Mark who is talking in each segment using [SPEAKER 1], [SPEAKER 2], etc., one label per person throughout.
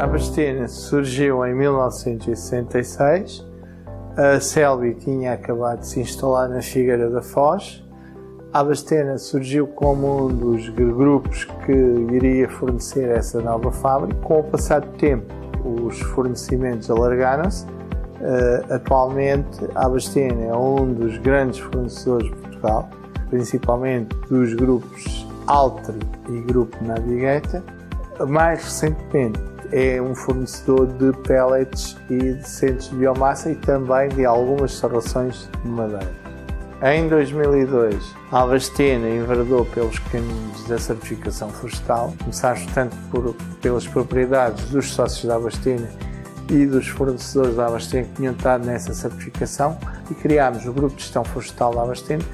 [SPEAKER 1] A Bastena surgiu em 1966. A Selby tinha acabado de se instalar na Figueira da Foz. A surgiu como um dos grupos que iria fornecer essa nova fábrica. Com o passar do tempo, os fornecimentos alargaram-se. Uh, atualmente, a Bastena é um dos grandes fornecedores de Portugal, principalmente dos grupos Altri e Grupo Navigator. Mais recentemente, é um fornecedor de pellets e de centros de biomassa e também de algumas serrações de madeira. Em 2002, a Albastena enverdou pelos caminhos da certificação florestal. Começámos tanto por, pelas propriedades dos sócios da Albastena e dos fornecedores da Albastena que tinham estado nessa certificação e criámos o Grupo de Gestão Florestal da Albastena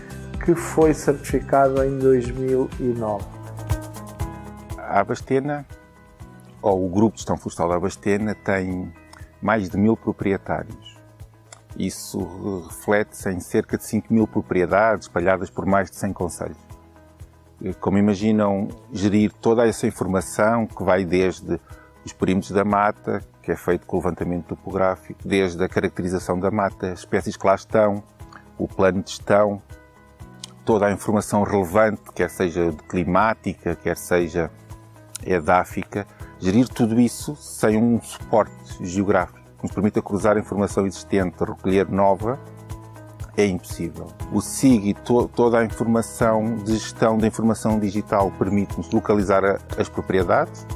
[SPEAKER 1] que foi certificado em 2009.
[SPEAKER 2] A Abastena, ou o Grupo de Gestão Florestal da Abastena, tem mais de mil proprietários. Isso reflete-se em cerca de 5 mil propriedades espalhadas por mais de 100 conselhos. Como imaginam, gerir toda essa informação que vai desde os perímetros da mata, que é feito com o levantamento topográfico, desde a caracterização da mata, espécies que lá estão, o plano de gestão, toda a informação relevante, quer seja climática, quer seja edáfica, gerir tudo isso sem um suporte geográfico que nos permita cruzar a informação existente, recolher nova, é impossível. O SIG e to toda a informação de gestão da informação digital permite-nos localizar as propriedades,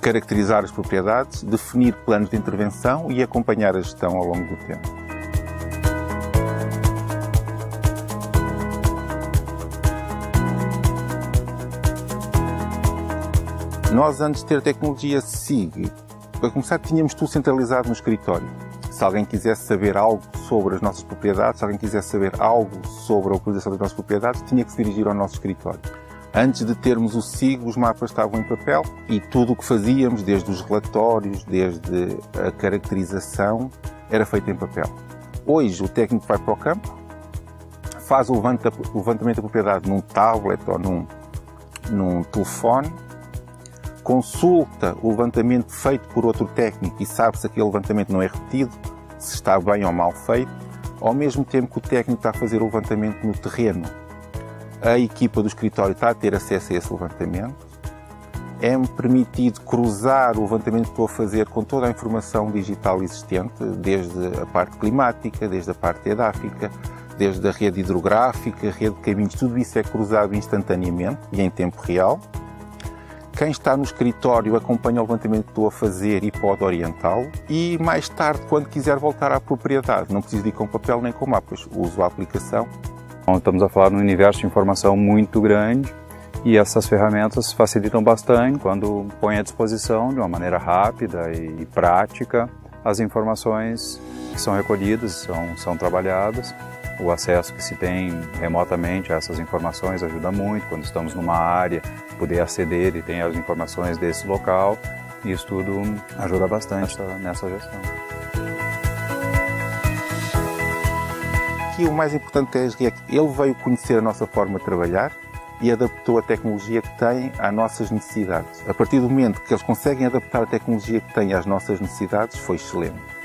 [SPEAKER 2] caracterizar as propriedades, definir planos de intervenção e acompanhar a gestão ao longo do tempo. Nós, antes de ter tecnologia SIG, para começar, tínhamos tudo centralizado no escritório. Se alguém quisesse saber algo sobre as nossas propriedades, se alguém quisesse saber algo sobre a utilização das nossas propriedades, tinha que se dirigir ao nosso escritório. Antes de termos o SIG, os mapas estavam em papel e tudo o que fazíamos, desde os relatórios, desde a caracterização, era feito em papel. Hoje, o técnico vai para o campo, faz o levantamento da propriedade num tablet ou num, num telefone consulta o levantamento feito por outro técnico e sabe se aquele levantamento não é repetido, se está bem ou mal feito, ao mesmo tempo que o técnico está a fazer o levantamento no terreno. A equipa do escritório está a ter acesso a esse levantamento. É-me permitido cruzar o levantamento que estou a fazer com toda a informação digital existente, desde a parte climática, desde a parte edáfica, desde a rede hidrográfica, rede de caminhos, tudo isso é cruzado instantaneamente e em tempo real. Quem está no escritório acompanha o levantamento que estou a fazer e pode orientá-lo. E mais tarde, quando quiser voltar à propriedade, não precisa ir com papel nem com mapas, uso a aplicação.
[SPEAKER 3] Estamos a falar de um universo de informação muito grande e essas ferramentas facilitam bastante quando põe à disposição de uma maneira rápida e prática as informações que são recolhidas, são, são trabalhadas o acesso que se tem remotamente a essas informações ajuda muito. Quando estamos numa área, poder aceder e ter as informações desse local, isso tudo ajuda bastante nessa gestão.
[SPEAKER 2] Aqui o mais importante é que ele veio conhecer a nossa forma de trabalhar e adaptou a tecnologia que tem às nossas necessidades. A partir do momento que eles conseguem adaptar a tecnologia que tem às nossas necessidades, foi excelente.